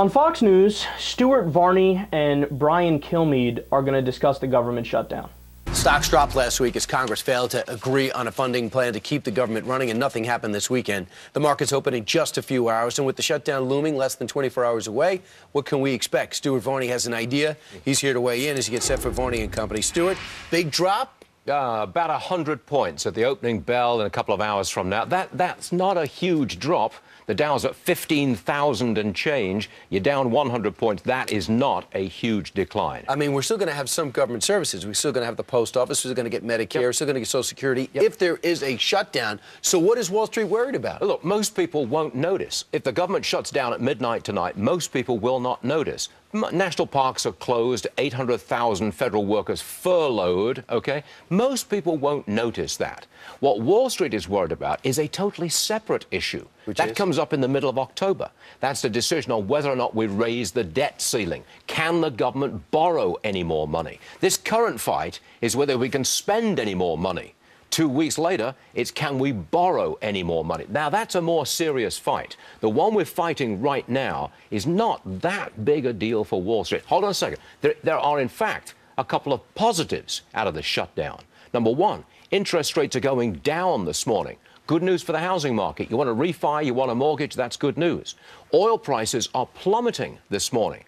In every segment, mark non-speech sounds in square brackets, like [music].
On Fox News, Stuart Varney and Brian Kilmeade are going to discuss the government shutdown. Stocks dropped last week as Congress failed to agree on a funding plan to keep the government running, and nothing happened this weekend. The market's open in just a few hours, and with the shutdown looming less than 24 hours away, what can we expect? Stuart Varney has an idea. He's here to weigh in as he gets set for Varney and Company. Stuart, big drop? Uh, about 100 points at the opening bell in a couple of hours from now. That, that's not a huge drop. The Dow's at 15,000 and change. You're down 100 points. That is not a huge decline. I mean, we're still going to have some government services. We're still going to have the post office. We're still going to get Medicare. Yep. We're still going to get Social Security yep. if there is a shutdown. So what is Wall Street worried about? Look, most people won't notice. If the government shuts down at midnight tonight, most people will not notice. National parks are closed, 800,000 federal workers furloughed, okay? Most people won't notice that. What Wall Street is worried about is a totally separate issue. Which that is? comes up in the middle of October. That's the decision on whether or not we raise the debt ceiling. Can the government borrow any more money? This current fight is whether we can spend any more money. Two weeks later, it's can we borrow any more money? Now, that's a more serious fight. The one we're fighting right now is not that big a deal for Wall Street. Hold on a second. There, there are, in fact, a couple of positives out of the shutdown. Number one, interest rates are going down this morning. Good news for the housing market. You want to refi, you want a mortgage, that's good news. Oil prices are plummeting this morning.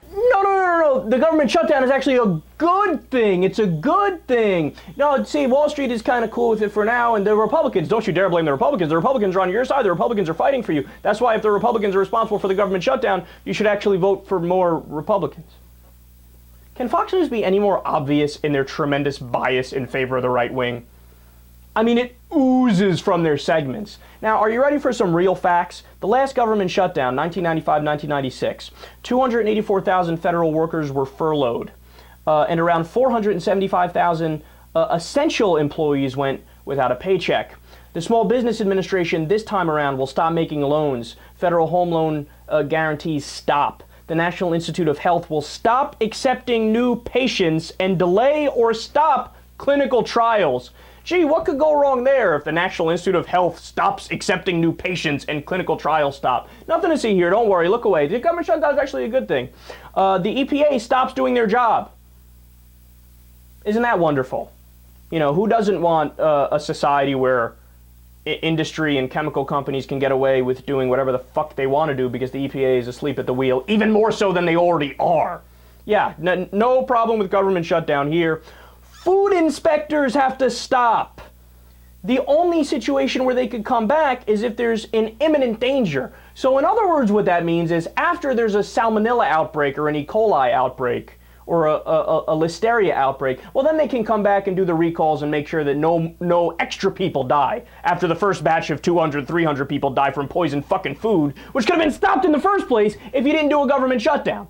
No. The government shutdown is actually a good thing. It's a good thing. No, see, Wall Street is kind of cool with it for now, and the Republicans, don't you dare blame the Republicans. The Republicans are on your side. The Republicans are fighting for you. That's why if the Republicans are responsible for the government shutdown, you should actually vote for more Republicans. Can Fox News be any more obvious in their tremendous bias in favor of the right wing? I mean, it oozes from their segments. Now, are you ready for some real facts? The last government shutdown, 1995 1996, 284,000 federal workers were furloughed, uh, and around 475,000 uh, essential employees went without a paycheck. The Small Business Administration this time around will stop making loans. Federal home loan uh, guarantees stop. The National Institute of Health will stop accepting new patients and delay or stop clinical trials. Gee, what could go wrong there if the National Institute of Health stops accepting new patients and clinical trials stop? Nothing to see here. Don't worry. Look away. The government shutdown is actually a good thing. Uh, the EPA stops doing their job. Isn't that wonderful? You know, who doesn't want uh, a society where industry and chemical companies can get away with doing whatever the fuck they want to do because the EPA is asleep at the wheel, even more so than they already are? Yeah, no problem with government shutdown here. Food inspectors have to stop. The only situation where they could come back is if there's an imminent danger. So, in other words, what that means is after there's a salmonella outbreak or an E. coli outbreak or a, a, a, listeria outbreak, well, then they can come back and do the recalls and make sure that no, no extra people die after the first batch of 200, 300 people die from poisoned fucking food, which could have been stopped in the first place if you didn't do a government shutdown.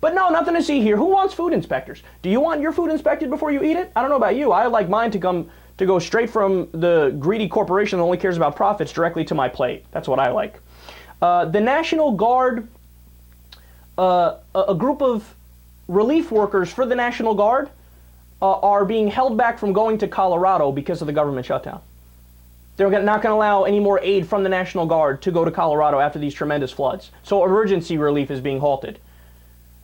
But no, nothing to see here. Who wants food inspectors? Do you want your food inspected before you eat it? I don't know about you. I like mine to come to go straight from the greedy corporation that only cares about profits directly to my plate. That's what I like. Uh, the National Guard, uh, a group of relief workers for the National Guard uh, are being held back from going to Colorado because of the government shutdown. They're not going to allow any more aid from the National Guard to go to Colorado after these tremendous floods. So emergency relief is being halted.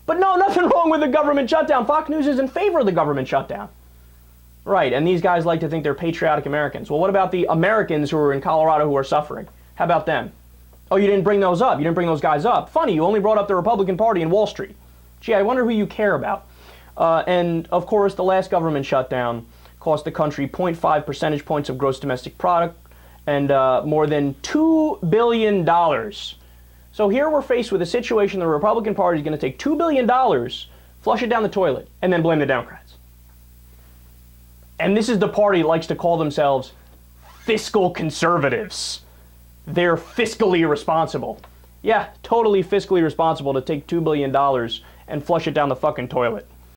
But no, [laughs] nothing wrong with the government shutdown. Fox News is in favor of the government shutdown. Right, and these guys like to think they're patriotic Americans. Well, what about the Americans who are in Colorado who are suffering? How about them? Oh, you didn't bring those up. You didn't bring those guys up. Funny, you only brought up the Republican Party and Wall Street. Gee, I wonder who you care about. Uh, and of course, the last government shutdown cost the country 0.5 percentage points of gross domestic product and uh, more than $2 billion so here we're faced with a situation the Republican Party is going to take $2 billion, flush it down the toilet, and then blame the Democrats. And this is the party that likes to call themselves fiscal conservatives. They're fiscally responsible. Yeah, totally fiscally responsible to take $2 billion and flush it down the fucking toilet.